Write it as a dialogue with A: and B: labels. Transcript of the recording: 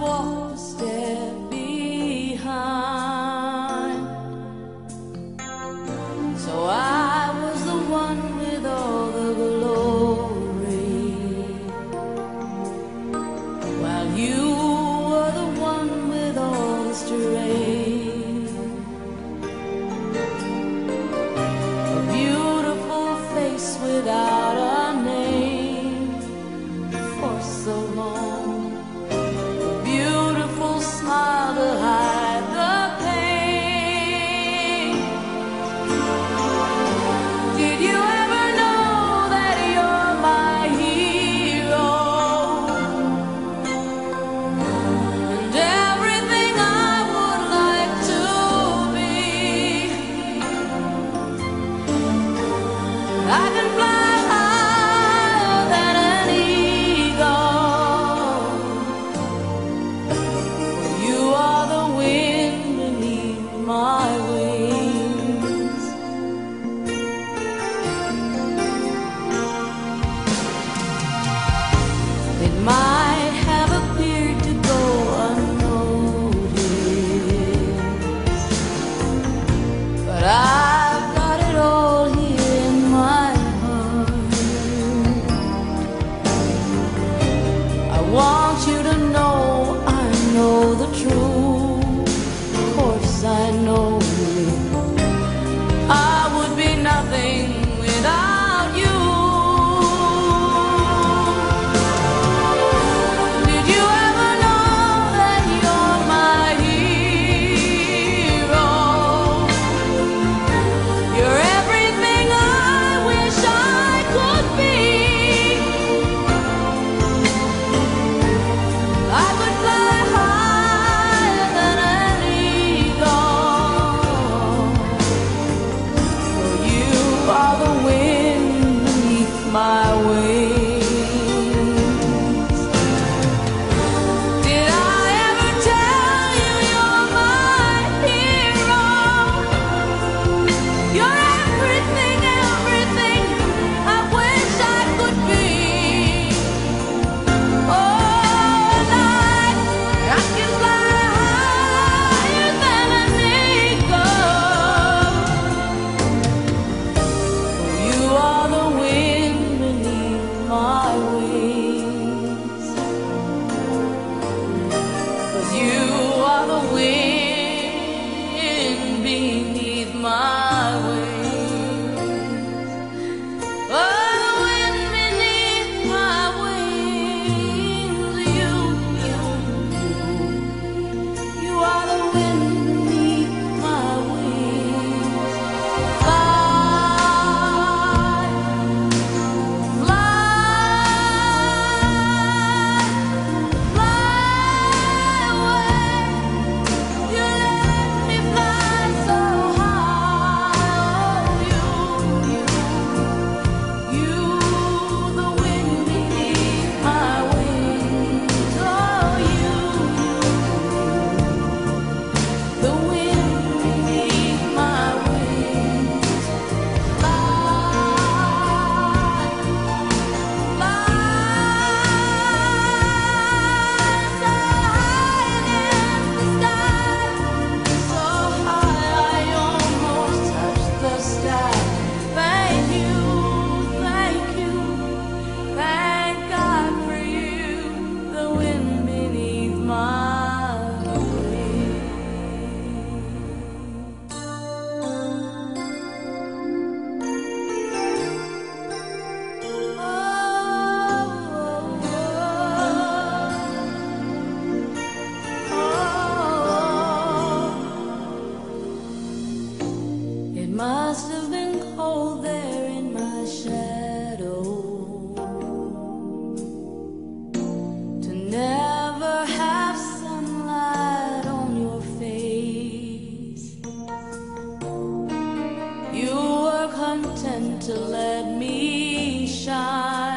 A: 我。It tend to let me shine.